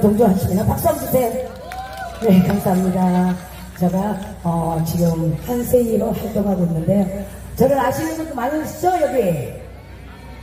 동조하시면 박수 한번 주세요. 네, 감사합니다. 제가 어, 지금 한세이로 활동하고 있는데요. 저를 아시는 분도 많으시죠, 여기?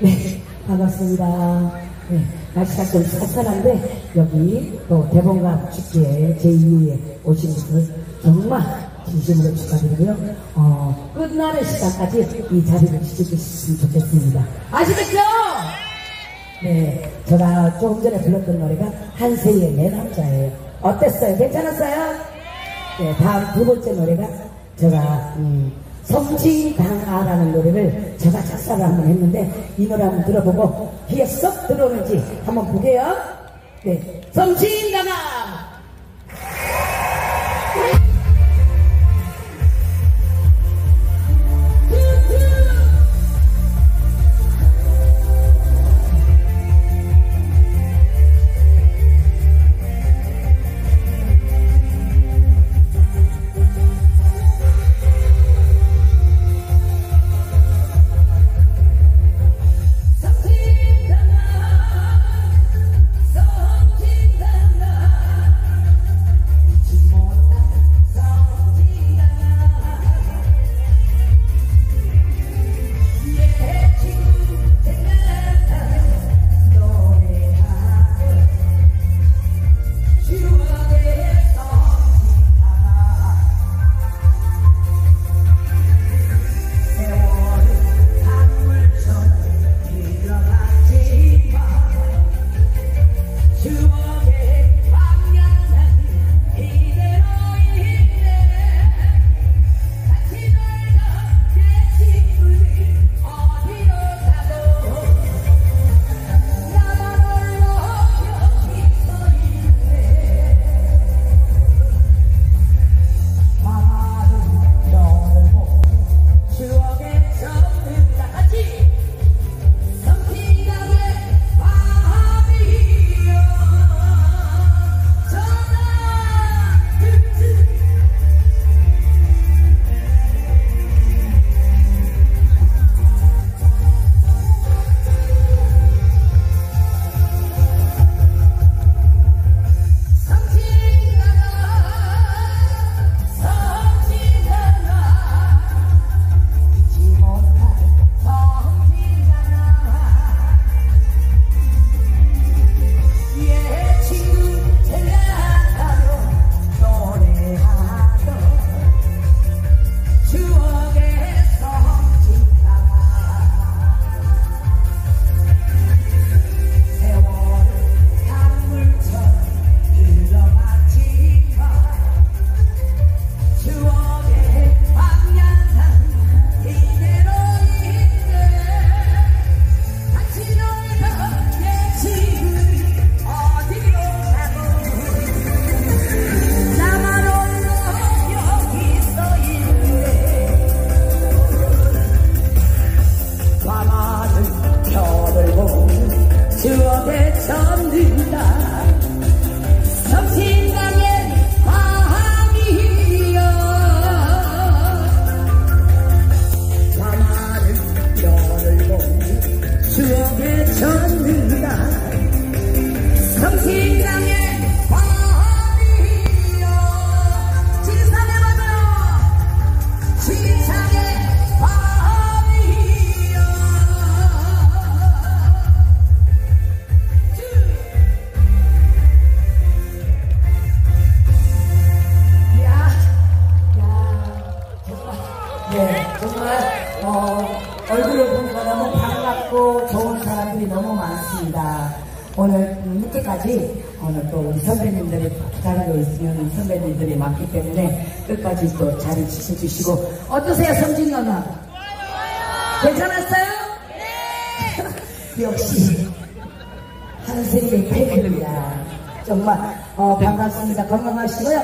네, 반갑습니다. 네, 날씨가 좀 쌀쌀한데 여기 또 대본가 축제에 제2회 오신 분들 정말 진심으로 축하드리고요. 어, 끝나는 시간까지 이 자리를 지켜주셨으면 좋겠습니다. 아시겠죠? 네, 제가 조금 전에 불렀던 노래가 한세의 내 남자예요. 어땠어요? 괜찮았어요? 네, 다음 두 번째 노래가 제가 음, 섬진강아라는 노래를 제가 작사를 한번 했는데 이 노래 한번 들어보고 귀에 쏙 들어오는지 한번 보게요. 네, 섬진강아. 선배님들이 많기 때문에 끝까지 또 자리 지켜주시고 어떠세요, 성진 누나? 괜찮았어요? 네! 역시 한세의 팬클이야. 정말 어, 반갑습니다. 건강하시고요.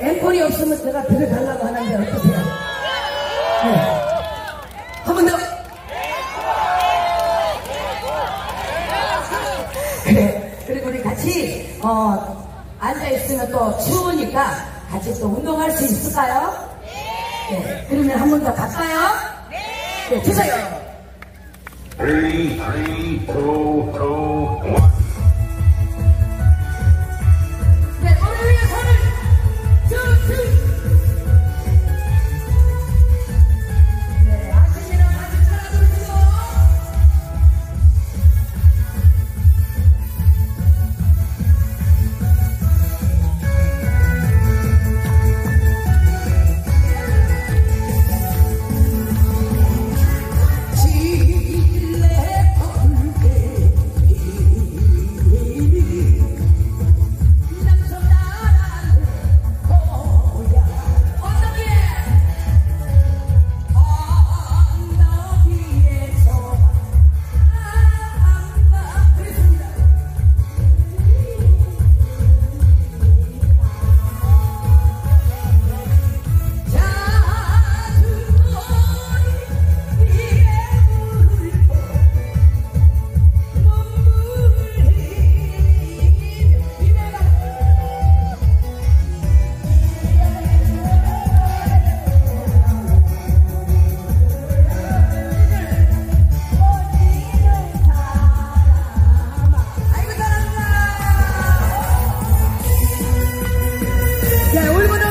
앵콜이 없으면 제가 들어달라고 하는데 어떠세요? 네. 한 번 더. 그래. 그리고 우리 같이 어, 있으면 또 추우니까 같이 또 운동할 수 있을까요? 네. 그러면 한 번 더 갈까요? 네. 네 주세요. 3, 2, 1. La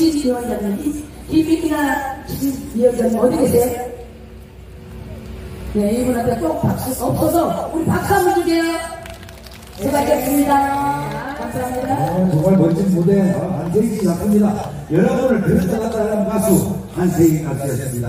주진 위원장님, 김민아 주진 위원장님 어디 계세요? 네, 이분한테 꼭 박수 없어서 우리 박수 한번 주게요. 수고하셨습니다. 감사합니다. 어, 정말 멋진 무대 어, 씨 작품입니다. 여러분을 그렸다 갔다 하는 가수 한세희 가수였습니다.